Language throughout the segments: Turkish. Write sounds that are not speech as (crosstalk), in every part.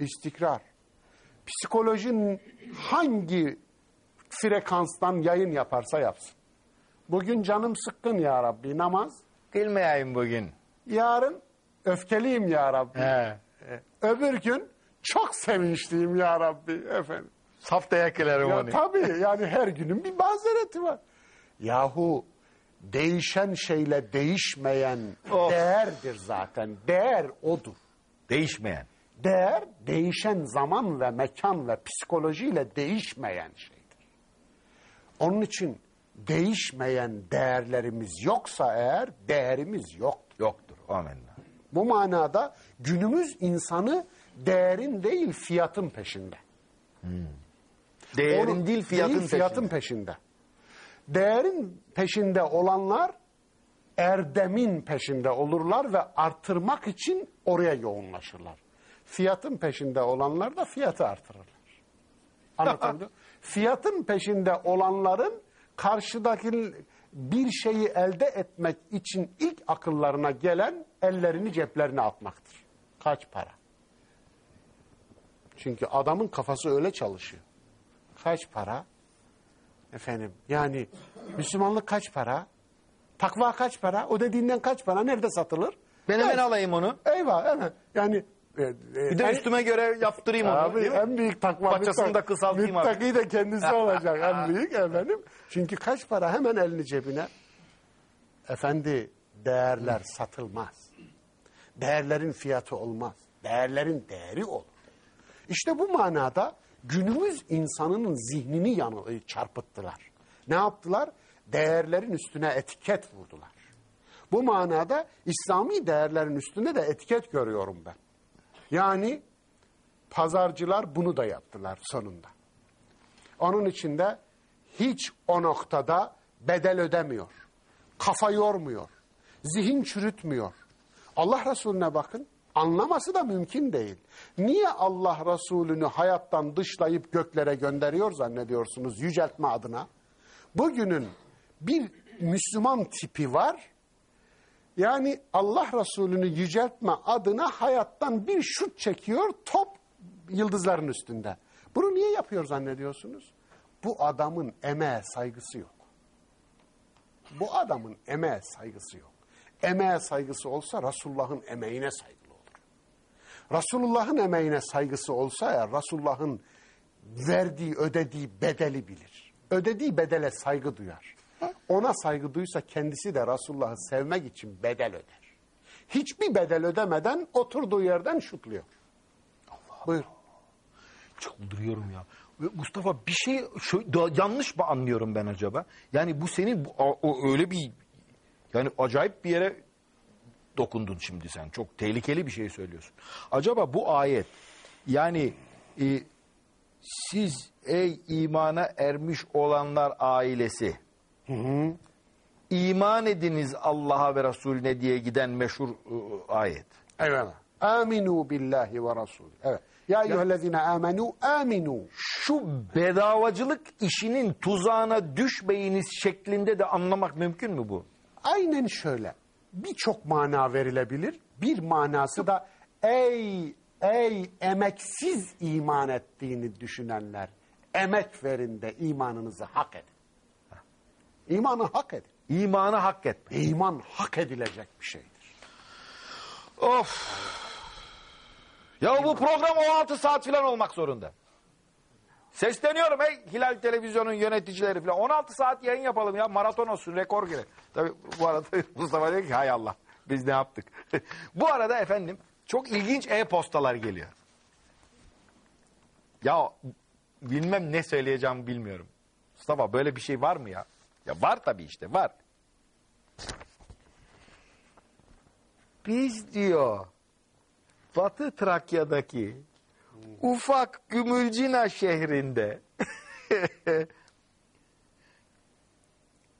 istikrar. Psikolojinin hangi frekanstan yayın yaparsa yapsın. Bugün canım sıkkın ya Rabbi namaz. Bilmeyeyim bugün. Yarın öfkeliyim ya Rabbi. He. Öbür gün çok sevinçliyim ya Rabbi efendim. Saf dayak yerim Ya onu. tabii yani her günün bir mazereti var. Yahu değişen şeyle değişmeyen Of. değerdir zaten. Değer odur. Değişmeyen. Değer değişen zaman ve mekan ve psikolojiyle değişmeyen şeydir. Onun için değişmeyen değerlerimiz yoksa eğer değerimiz yok. Yoktur. Amenna. Bu manada günümüz insanı değerin değil fiyatın peşinde. Değerin Onun değil fiyatın, fiyatın peşinde. Değerin peşinde olanlar erdemin peşinde olurlar ve artırmak için oraya yoğunlaşırlar. Fiyatın peşinde olanlar da fiyatı artırırlar. Anlatabildim? (laughs) Fiyatın peşinde olanların karşıdaki bir şeyi elde etmek için ilk akıllarına gelen ellerini ceplerine atmaktır. Kaç para? Çünkü adamın kafası öyle çalışıyor. Kaç para? Efendim yani Müslümanlık kaç para? Takva kaç para? O dediğinden kaç para? Nerede satılır? Ben hemen Evet. alayım onu. Eyvah hemen. Yani Bir de en- üstüme göre yaptırayım onu. Abi en büyük takva Paçasını müttaki- da kısaltayım abi. müttaki de kendisi olacak en (laughs) büyük efendim. Çünkü kaç para hemen elini cebine. Efendi değerler satılmaz. Değerlerin fiyatı olmaz. Değerlerin değeri olur. İşte bu manada günümüz insanının zihnini yanı, çarpıttılar. Ne yaptılar? Değerlerin üstüne etiket vurdular. Bu manada İslami değerlerin üstünde de etiket görüyorum ben. Yani pazarcılar bunu da yaptılar sonunda. Onun için de hiç o noktada bedel ödemiyor. Kafa yormuyor. Zihin çürütmüyor. Allah Resulüne bakın. Anlaması da mümkün değil. Niye Allah Resulünü hayattan dışlayıp göklere gönderiyor zannediyorsunuz yüceltme adına? Bugünün bir Müslüman tipi var. Yani Allah Resulü'nü yüceltme adına hayattan bir şut çekiyor top yıldızların üstünde. Bunu niye yapıyor zannediyorsunuz? Bu adamın emeğe saygısı yok. Bu adamın emeğe saygısı yok. Emeğe saygısı olsa Resulullah'ın emeğine saygılı olur. Resulullah'ın emeğine saygısı olsa ya Resulullah'ın verdiği, ödediği bedeli bilir. Ödediği bedele saygı duyar. Ona saygı duysa kendisi de Resulullah'ı sevmek için bedel öder. Hiçbir bedel ödemeden oturduğu yerden şutluyor. Buyur. Çıldırıyorum ya. Mustafa bir şey yanlış mı anlıyorum ben acaba? Yani bu senin bu- o, o öyle bir yani acayip bir yere dokundun şimdi sen. Çok tehlikeli bir şey söylüyorsun. Acaba bu ayet yani e, siz ey imana ermiş olanlar ailesi iman ediniz Allah'a ve Resulüne diye giden meşhur e, ayet. Eyvallah. Aminu billahi ve rasul. Evet. Ya eyyühellezine amenu aminu. şu bedavacılık işinin tuzağına düşmeyiniz şeklinde de anlamak mümkün mü bu? Aynen şöyle. Birçok mana verilebilir. Bir manası da ey ey emeksiz iman ettiğini düşünenler emek verin de imanınızı hak edin. İmanı hak edin. İmanı hak etme. İman hak edilecek bir şeydir. Of. Ya bu program 16 saat falan olmak zorunda. Sesleniyorum ey Hilal Televizyon'un yöneticileri falan. 16 saat yayın yapalım ya maraton olsun rekor gibi. Tabii bu arada (laughs) Mustafa diyor ki hay Allah biz ne yaptık. (laughs) bu arada efendim çok ilginç e-postalar geliyor. Ya bilmem ne söyleyeceğimi bilmiyorum. Mustafa böyle bir şey var mı ya? Ya var tabii işte var. Biz diyor Batı Trakya'daki ufak Gümülcina şehrinde (laughs)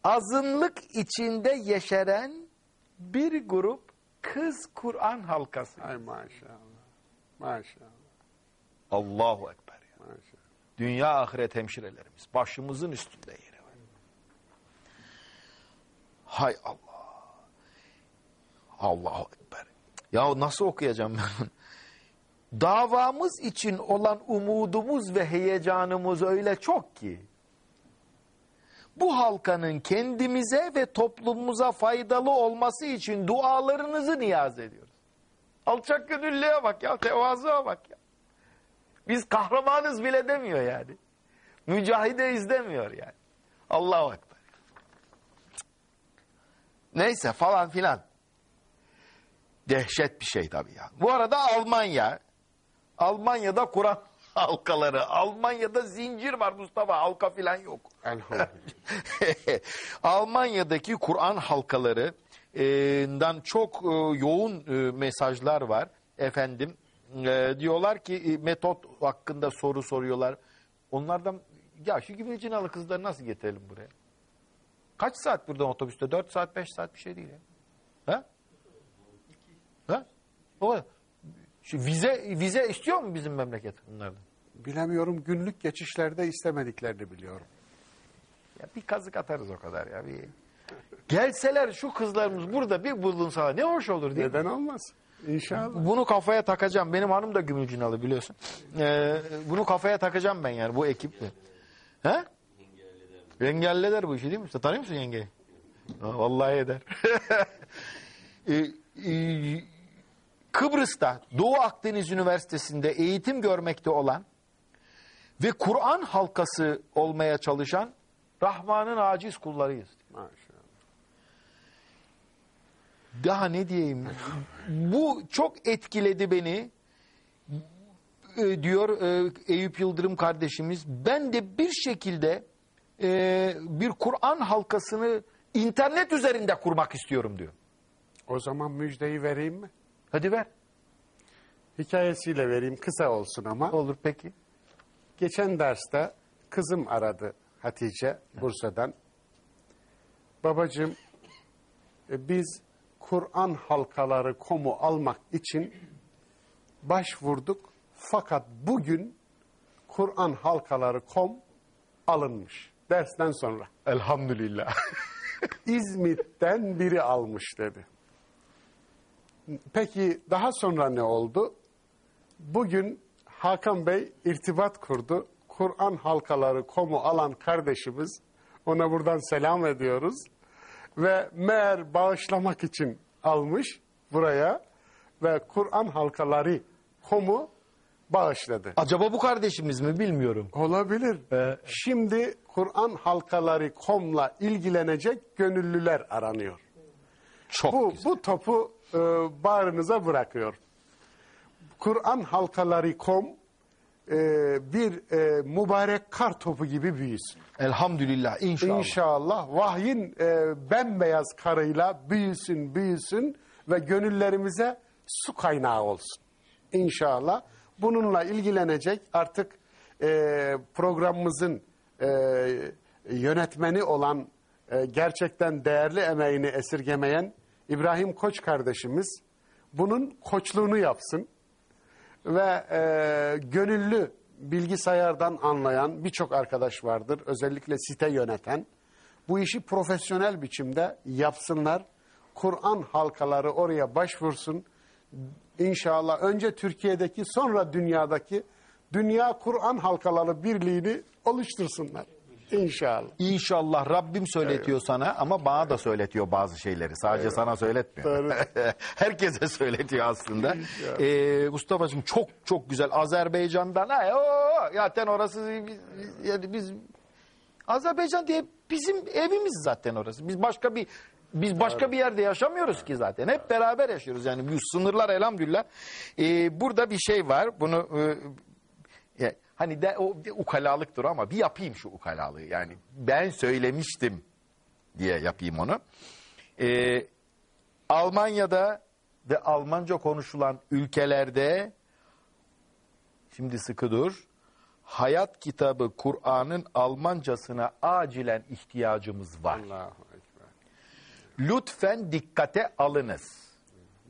azınlık içinde yeşeren bir grup kız Kur'an halkası. Ay maşallah. Maşallah. Allahu Ekber ya. Maşallah. Dünya ahiret hemşirelerimiz başımızın üstünde yeri. Hay Allah. Allahu Ekber. Ya nasıl okuyacağım ben davamız için olan umudumuz ve heyecanımız öyle çok ki bu halkanın kendimize ve toplumumuza faydalı olması için dualarınızı niyaz ediyoruz. Alçak gönüllüye bak ya, tevazuya bak ya. Biz kahramanız bile demiyor yani. Mücahideyiz demiyor yani. Allahu Ekber. Neyse falan filan. Dehşet bir şey tabii ya. Bu arada Almanya. Almanya'da Kur'an (laughs) halkaları. Almanya'da zincir var Mustafa. Halka filan yok. (laughs) Almanya'daki Kur'an halkalarından çok e, yoğun e, mesajlar var. Efendim e, diyorlar ki metot hakkında soru soruyorlar. Onlardan ya şu Gümülcinalı kızları nasıl getirelim buraya? Kaç saat buradan otobüste? 4 saat 5 saat bir şey değil ya. Ha? Ha? O kadar. Şu vize vize istiyor mu bizim memleket bunlardan? Bilemiyorum günlük geçişlerde istemediklerini biliyorum. Ya bir kazık atarız o kadar ya. Bir... Gelseler şu kızlarımız burada bir bulunsa ne hoş olur mi? Neden olmaz? İnşallah. Bunu kafaya takacağım. Benim hanım da Gümülcinalı biliyorsun. Ee, bunu kafaya takacağım ben yani bu ekiple. He? Yenge halleder bu işi değil mi? Sen tanıyor musun yengeyi? Ha, vallahi eder. Ee, (laughs) e, Kıbrıs'ta Doğu Akdeniz Üniversitesi'nde eğitim görmekte olan ve Kur'an halkası olmaya çalışan Rahman'ın aciz kullarıyız. Maşallah. Daha ne diyeyim? Bu çok etkiledi beni. E, diyor e, Eyüp Yıldırım kardeşimiz. Ben de bir şekilde e, bir Kur'an halkasını internet üzerinde kurmak istiyorum diyor. O zaman müjdeyi vereyim mi? Hadi ver. Hikayesiyle vereyim kısa olsun ama. Olur peki. Geçen derste kızım aradı Hatice Bursa'dan. Babacığım e, biz Kur'an halkaları komu almak için başvurduk. Fakat bugün Kur'an halkaları kom alınmış dersten sonra. Elhamdülillah. (laughs) İzmit'ten biri almış dedi. Peki daha sonra ne oldu? Bugün Hakan Bey irtibat kurdu. Kur'an halkaları komu alan kardeşimiz ona buradan selam ediyoruz. Ve meğer bağışlamak için almış buraya ve Kur'an halkaları komu bağışladı. Acaba bu kardeşimiz mi bilmiyorum. Olabilir. Şimdi Kur'an halkaları komla ilgilenecek gönüllüler aranıyor. Çok Bu, güzel. bu topu e, bağrınıza bırakıyor. Kur'an halkaları kom e, bir e, mübarek kar topu gibi büyüsün. Elhamdülillah inşallah. İnşallah vahyin e, bembeyaz karıyla büyüsün büyüsün ve gönüllerimize su kaynağı olsun. İnşallah bununla ilgilenecek artık e, programımızın e, yönetmeni olan e, gerçekten değerli emeğini esirgemeyen İbrahim Koç kardeşimiz bunun koçluğunu yapsın ve e, gönüllü bilgisayardan anlayan birçok arkadaş vardır. Özellikle site yöneten. Bu işi profesyonel biçimde yapsınlar. Kur'an halkaları oraya başvursun. İnşallah önce Türkiye'deki sonra dünyadaki Dünya Kur'an Halkaları Birliği'ni oluştursunlar. İnşallah. İnşallah Rabbim söyletiyor sana ama bana da söyletiyor bazı şeyleri. Sadece sana söyletmiyor. Doğru. (laughs) Herkese söyletiyor aslında. Ee, Mustafa'cığım çok çok güzel. Azerbaycan'dan ha, o, zaten orası biz, yani biz Azerbaycan diye bizim evimiz zaten orası. Biz başka bir biz başka bir yerde yaşamıyoruz ki zaten. Hep beraber yaşıyoruz. Yani bu sınırlar elhamdülillah. Ee, burada bir şey var. Bunu e, ya, hani de o de ukalalıktır ama bir yapayım şu ukalalığı. Yani ben söylemiştim diye yapayım onu. Ee, Almanya'da ve Almanca konuşulan ülkelerde şimdi sıkı dur. Hayat kitabı Kur'an'ın Almancasına acilen ihtiyacımız var. Ekber. Lütfen dikkate alınız.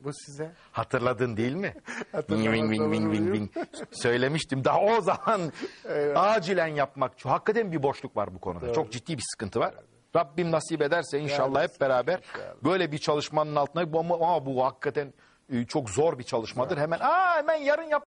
Bu size Hatırladın değil mi? (laughs) Wing, olur wing, wing, muyum? wing. Söylemiştim daha o zaman (laughs) acilen yapmak. Hakikaten bir boşluk var bu konuda. Çok ciddi bir sıkıntı var. Rabbim nasip ederse inşallah hep beraber böyle bir çalışmanın altına ama bu hakikaten e, çok zor bir çalışmadır. Hemen aa hemen yarın yap